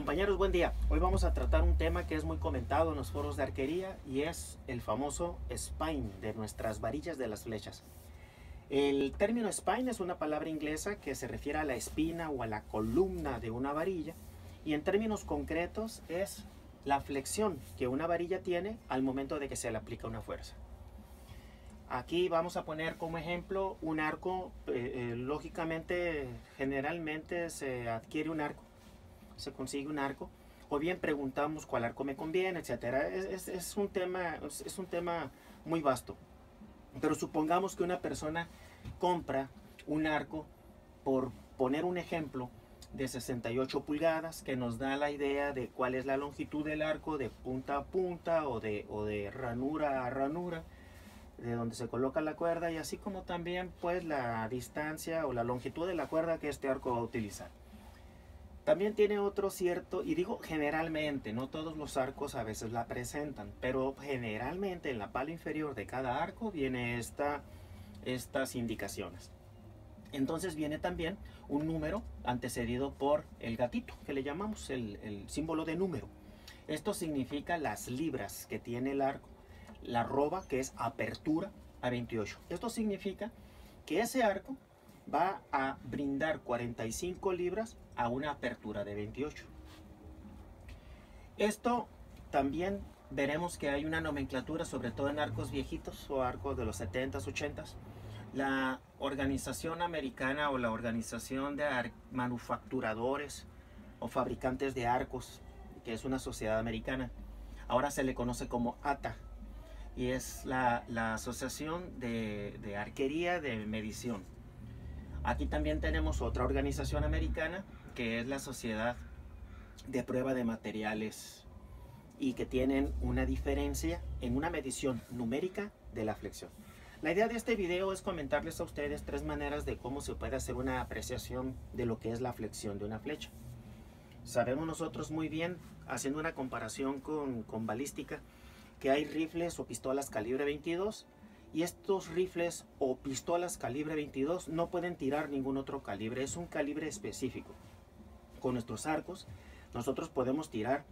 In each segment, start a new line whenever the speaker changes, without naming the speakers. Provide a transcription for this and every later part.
Compañeros, buen día. Hoy vamos a tratar un tema que es muy comentado en los foros de arquería y es el famoso spine de nuestras varillas de las flechas. El término spine es una palabra inglesa que se refiere a la espina o a la columna de una varilla y en términos concretos es la flexión que una varilla tiene al momento de que se le aplica una fuerza. Aquí vamos a poner como ejemplo un arco, eh, eh, lógicamente generalmente se adquiere un arco, se consigue un arco, o bien preguntamos cuál arco me conviene, etcétera. Es, un tema, es un tema muy vasto. Pero supongamos que una persona compra un arco, por poner un ejemplo, de 68 pulgadas que nos da la idea de cuál es la longitud del arco de punta a punta o de, o de ranura a ranura de donde se coloca la cuerda y así como también pues la distancia o la longitud de la cuerda que este arco va a utilizar. También tiene otro cierto, y digo generalmente, no todos los arcos a veces la presentan, pero generalmente en la pala inferior de cada arco viene esta, estas indicaciones. Entonces viene también un número antecedido por el gatito, que le llamamos el, el símbolo de número. Esto significa las libras que tiene el arco la roba, que es apertura a 28. Esto significa que ese arco va a brindar 45 libras a una apertura de 28. Esto también veremos que hay una nomenclatura, sobre todo en arcos viejitos o arcos de los 70s, 80s. La organización americana o la organización de manufacturadores o fabricantes de arcos, que es una sociedad americana, ahora se le conoce como ATA, y es la, Asociación de, Arquería de Medición. Aquí también tenemos otra organización americana que es la Sociedad de Prueba de Materiales y que tienen una diferencia en una medición numérica de la flexión. La idea de este video es comentarles a ustedes tres maneras de cómo se puede hacer una apreciación de lo que es la flexión de una flecha. Sabemos nosotros muy bien, haciendo una comparación con, con balística, que hay rifles o pistolas calibre 22 y estos rifles o pistolas calibre 22 no pueden tirar ningún otro calibre, es un calibre específico. Con nuestros arcos nosotros podemos tirar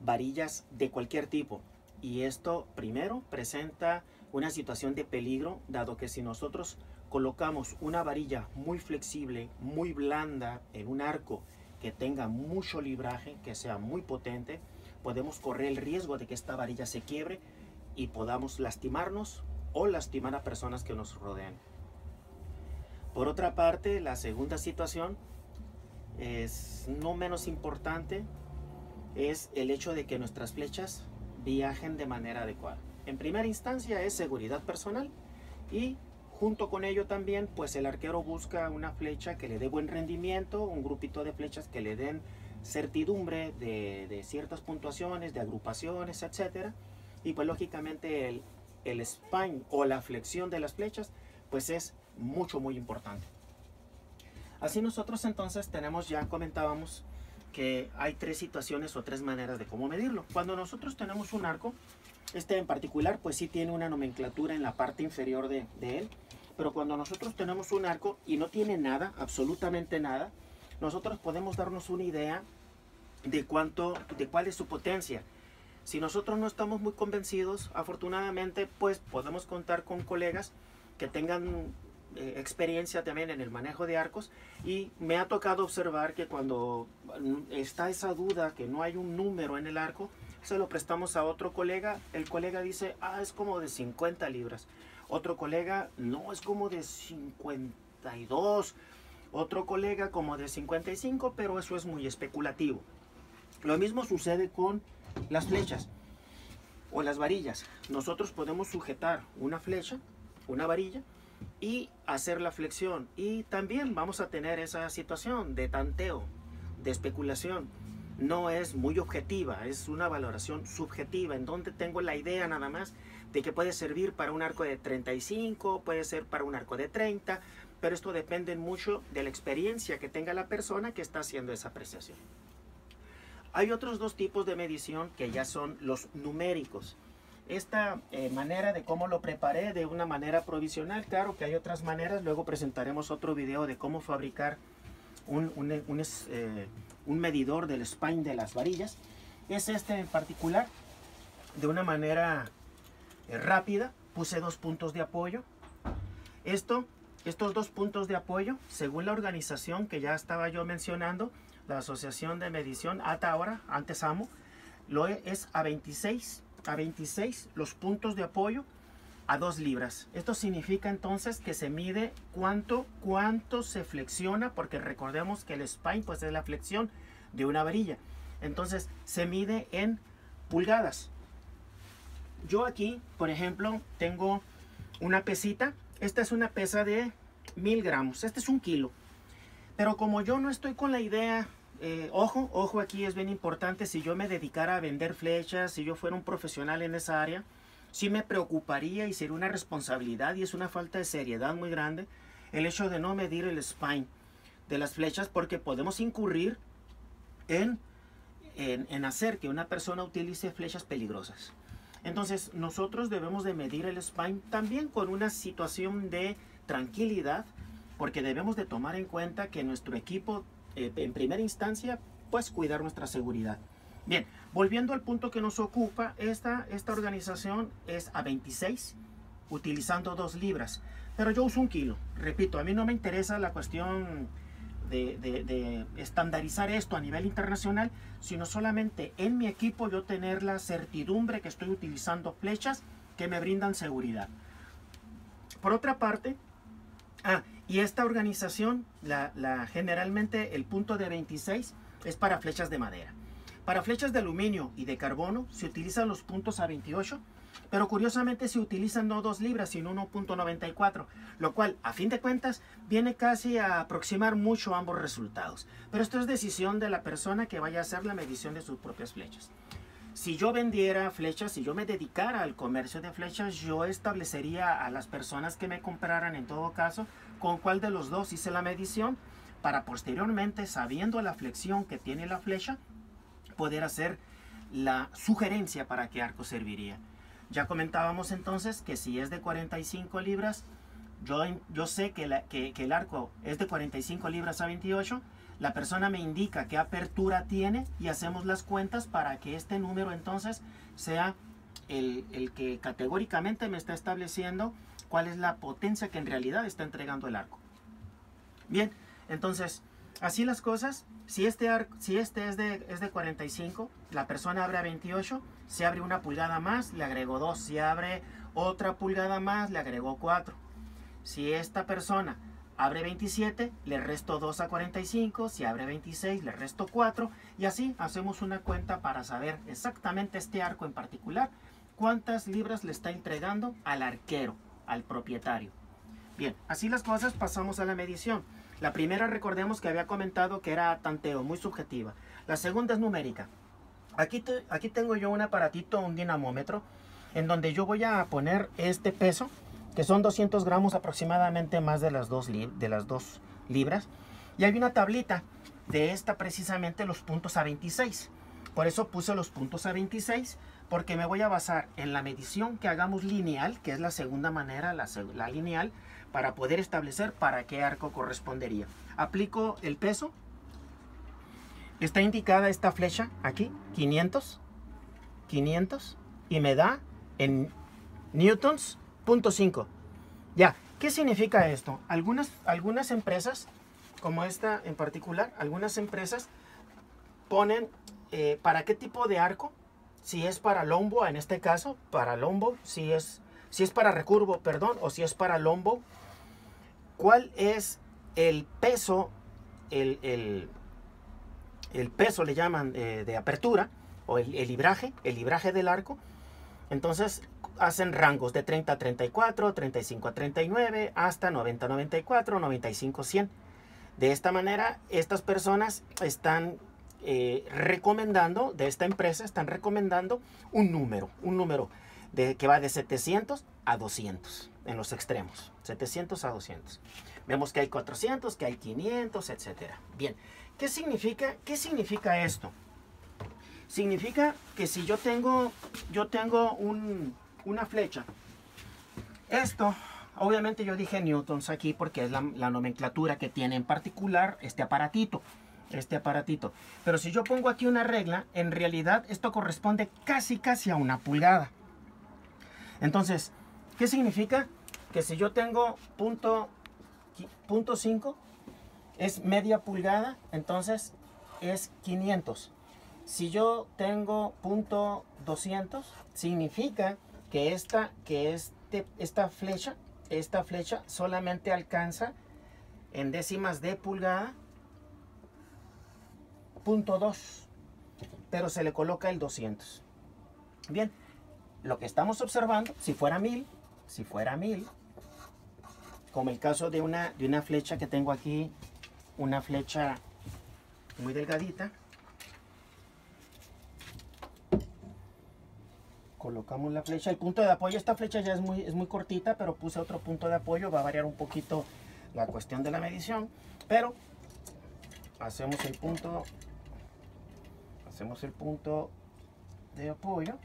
varillas de cualquier tipo y esto primero presenta una situación de peligro dado que si nosotros colocamos una varilla muy flexible, muy blanda en un arco que tenga mucho libraje, que sea muy potente, podemos correr el riesgo de que esta varilla se quiebre y podamos lastimarnos o lastimar a personas que nos rodean. Por otra parte, la segunda situación es no menos importante, es el hecho de que nuestras flechas viajen de manera adecuada. En primera instancia es seguridad personal y junto con ello también pues el arquero busca una flecha que le dé buen rendimiento, un grupito de flechas que le den certidumbre de, ciertas puntuaciones, de agrupaciones, etcétera Y pues lógicamente el, el spine o la flexión de las flechas pues es mucho muy importante. Así nosotros entonces tenemos, ya comentábamos, que hay tres situaciones o tres maneras de cómo medirlo. Cuando nosotros tenemos un arco, este en particular pues sí tiene una nomenclatura en la parte inferior de, de él, pero cuando nosotros tenemos un arco y no tiene nada, absolutamente nada, nosotros podemos darnos una idea de cuánto, de cuál es su potencia. Si nosotros no estamos muy convencidos, afortunadamente, pues podemos contar con colegas que tengan eh, experiencia también en el manejo de arcos y me ha tocado observar que cuando está esa duda que no hay un número en el arco, se lo prestamos a otro colega, el colega dice, ah, es como de 50 libras. Otro colega, no, es como de 52 otro colega como de 55, pero eso es muy especulativo. Lo mismo sucede con las flechas o las varillas. Nosotros podemos sujetar una flecha, una varilla, y hacer la flexión. Y también vamos a tener esa situación de tanteo, de especulación. No es muy objetiva, es una valoración subjetiva, en donde tengo la idea nada más de que puede servir para un arco de 35, puede ser para un arco de 30, pero esto depende mucho de la experiencia que tenga la persona que está haciendo esa apreciación. Hay otros dos tipos de medición que ya son los numéricos. Esta eh, manera de cómo lo preparé de una manera provisional, claro que hay otras maneras, luego presentaremos otro video de cómo fabricar un, eh, un medidor del spine de las varillas. Es este en particular. De una manera rápida puse dos puntos de apoyo. Esto, estos dos puntos de apoyo, según la organización que ya estaba yo mencionando, la Asociación de Medición ATA ahora, antes AMO, lo es a 26, a 26 los puntos de apoyo a 2 libras. Esto significa entonces que se mide cuánto, cuánto se flexiona, porque recordemos que el spine pues es la flexión de una varilla. Entonces se mide en pulgadas. Yo aquí, por ejemplo, tengo una pesita. Esta es una pesa de mil gramos. Este es un kilo. Pero como yo no estoy con la idea eh, ojo, ojo aquí es bien importante, si yo me dedicara a vender flechas, si yo fuera un profesional en esa área, sí me preocuparía y sería una responsabilidad y es una falta de seriedad muy grande el hecho de no medir el spine de las flechas porque podemos incurrir en, en, hacer que una persona utilice flechas peligrosas. Entonces nosotros debemos de medir el spine también con una situación de tranquilidad porque debemos de tomar en cuenta que nuestro equipo eh, en primera instancia, pues cuidar nuestra seguridad. Bien, volviendo al punto que nos ocupa, esta, esta organización es a 26, utilizando 2 libras. Pero yo uso un kilo. Repito, a mí no me interesa la cuestión de, de, estandarizar esto a nivel internacional, sino solamente en mi equipo yo tener la certidumbre que estoy utilizando flechas que me brindan seguridad. Por otra parte, ah, y esta organización, la, generalmente el punto de 26 es para flechas de madera. Para flechas de aluminio y de carbono se utilizan los puntos a 28, pero curiosamente se utilizan no 2 libras, sino 1.94, lo cual a fin de cuentas viene casi a aproximar mucho ambos resultados. Pero esto es decisión de la persona que vaya a hacer la medición de sus propias flechas. Si yo vendiera flechas, si yo me dedicara al comercio de flechas, yo establecería a las personas que me compraran en todo caso con cuál de los dos hice la medición para posteriormente, sabiendo la flexión que tiene la flecha, poder hacer la sugerencia para qué arco serviría. Ya comentábamos entonces que si es de 45 libras, yo, yo sé que, que, el arco es de 45 libras a 28, la persona me indica qué apertura tiene y hacemos las cuentas para que este número entonces sea el, el que categóricamente me está estableciendo cuál es la potencia que en realidad está entregando el arco. Bien, entonces, así las cosas, si este, arco, si este es, de, es de 45, la persona abre a 28, se abre una pulgada más, le agregó 2, si abre otra pulgada más, le agregó 4. Si esta persona abre 27, le resto 2 a 45, si abre 26, le resto 4, y así hacemos una cuenta para saber exactamente este arco en particular, cuántas libras le está entregando al arquero al propietario. Bien, así las cosas pasamos a la medición. La primera recordemos que había comentado que era tanteo, muy subjetiva. La segunda es numérica. Aquí, aquí tengo yo un aparatito, un dinamómetro, en donde yo voy a poner este peso, que son 200 gramos aproximadamente más de las dos, de las dos libras. Y hay una tablita de esta precisamente los puntos a 26. Por eso puse los puntos a 26 porque me voy a basar en la medición que hagamos lineal, que es la segunda manera, la, lineal, para poder establecer para qué arco correspondería. Aplico el peso. Está indicada esta flecha aquí, 500, 500, y me da en newtons, punto 5. Ya, ¿qué significa esto? Algunas, algunas empresas, como esta en particular, algunas empresas ponen eh, para qué tipo de arco si es para lombo, en este caso, para lombo, si es, si es para recurvo, perdón, o si es para lombo, cuál es el peso, el, peso le llaman eh, de apertura, o el, el, libraje, el libraje del arco. Entonces hacen rangos de 30 a 34, 35 a 39, hasta 90 a 94, 95 a 100. De esta manera, estas personas están eh, recomendando, de esta empresa, están recomendando un número, un número de, que va de 700 a 200 en los extremos, 700 a 200. Vemos que hay 400, que hay 500, etc. Bien, ¿qué significa, qué significa esto? Significa que si yo tengo, yo tengo una flecha, esto Obviamente yo dije newtons aquí porque es la, la nomenclatura que tiene en particular este aparatito este aparatito. Pero si yo pongo aquí una regla, en realidad esto corresponde casi casi a una pulgada. Entonces, ¿qué significa? Que si yo tengo punto, punto 5, es media pulgada, entonces es 500. Si yo tengo punto 200, significa que esta, que este, esta flecha, esta flecha solamente alcanza en décimas de pulgada punto 2, pero se le coloca el 200. Bien, lo que estamos observando, si fuera 1000, si fuera 1000, como el caso de una, de una flecha que tengo aquí, una flecha muy delgadita, colocamos la flecha, el punto de apoyo, esta flecha ya es muy, es muy cortita, pero puse otro punto de apoyo, va a variar un poquito la cuestión de la medición, pero hacemos el punto, hacemos el punto de apoyo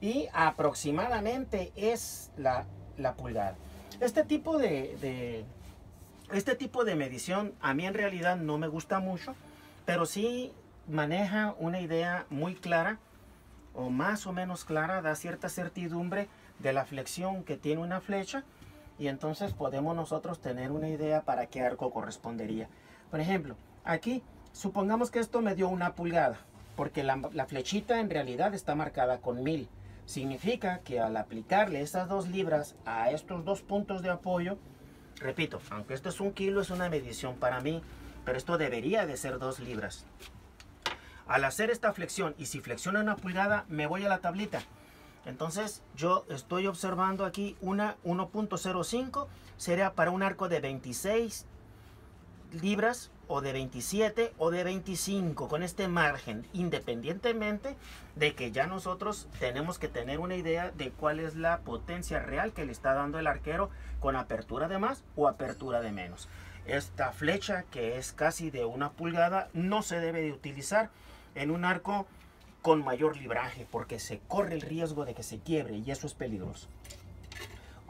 y aproximadamente es la, la pulgada. Este tipo de, de, este tipo de medición a mí en realidad no me gusta mucho, pero sí maneja una idea muy clara o más o menos clara, da cierta certidumbre de la flexión que tiene una flecha y entonces podemos nosotros tener una idea para qué arco correspondería. Por ejemplo, aquí supongamos que esto me dio una pulgada, porque la, flechita en realidad está marcada con mil. Significa que al aplicarle esas dos libras a estos dos puntos de apoyo, repito, aunque esto es un kilo, es una medición para mí, pero esto debería de ser dos libras. Al hacer esta flexión, y si flexiona una pulgada, me voy a la tablita. Entonces yo estoy observando aquí una 1.05, sería para un arco de 26 libras o de 27 o de 25 con este margen, independientemente de que ya nosotros tenemos que tener una idea de cuál es la potencia real que le está dando el arquero con apertura de más o apertura de menos. Esta flecha que es casi de una pulgada no se debe de utilizar en un arco con mayor libraje porque se corre el riesgo de que se quiebre y eso es peligroso.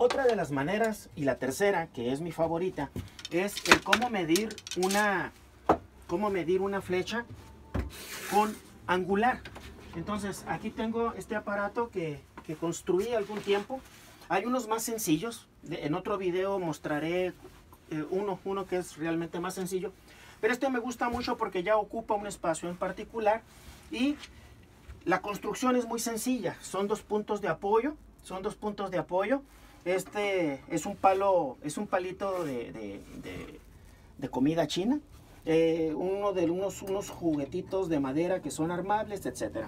Otra de las maneras, y la tercera, que es mi favorita, es el cómo medir una, cómo medir una flecha con angular. Entonces, aquí tengo este aparato que, que construí algún tiempo. Hay unos más sencillos. En otro video mostraré eh, uno, uno que es realmente más sencillo. Pero este me gusta mucho porque ya ocupa un espacio en particular y la construcción es muy sencilla. Son dos puntos de apoyo. Son dos puntos de apoyo este es un palo, es un palito de, comida china. Eh, uno de unos, unos juguetitos de madera que son armables, etc.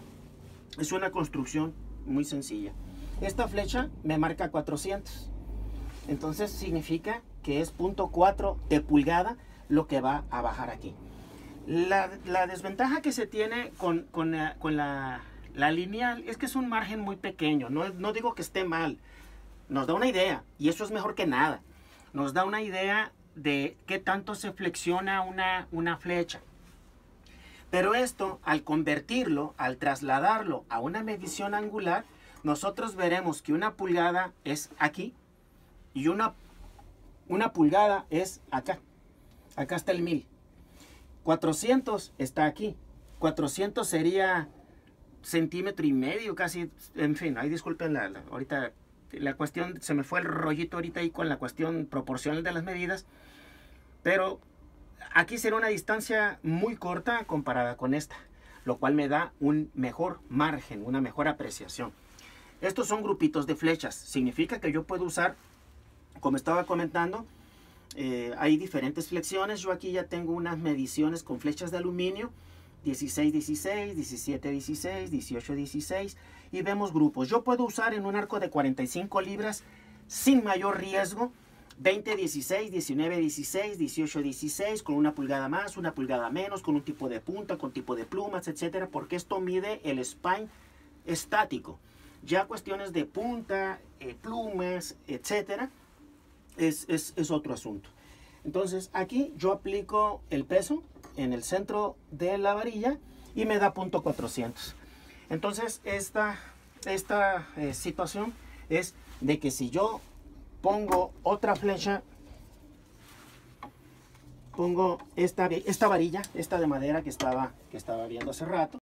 Es una construcción muy sencilla. Esta flecha me marca 400. Entonces significa que es punto .4 de pulgada lo que va a bajar aquí. La, desventaja que se tiene con, la, lineal es que es un margen muy pequeño. No, no digo que esté mal nos da una idea, y eso es mejor que nada. Nos da una idea de qué tanto se flexiona una, una flecha. Pero esto, al convertirlo, al trasladarlo a una medición angular, nosotros veremos que una pulgada es aquí y una, una pulgada es acá. Acá está el 1000. 400 está aquí. 400 sería centímetro y medio, casi. En fin, ahí disculpen la ahorita la cuestión, se me fue el rollito ahorita ahí con la cuestión proporcional de las medidas, pero aquí será una distancia muy corta comparada con esta, lo cual me da un mejor margen, una mejor apreciación. Estos son grupitos de flechas, significa que yo puedo usar, como estaba comentando, eh, hay diferentes flexiones, yo aquí ya tengo unas mediciones con flechas de aluminio, 16, 16, 17, 16, 18, 16 y vemos grupos. Yo puedo usar en un arco de 45 libras sin mayor riesgo 20, 16, 19, 16, 18, 16 con una pulgada más, una pulgada menos, con un tipo de punta, con tipo de plumas, etcétera, porque esto mide el spine estático. Ya cuestiones de punta, eh, plumas, etcétera, es, es, es otro asunto. Entonces aquí yo aplico el peso en el centro de la varilla y me da punto 400. Entonces esta, esta eh, situación es de que si yo pongo otra flecha, pongo esta, esta varilla, esta de madera que estaba, que estaba viendo hace rato.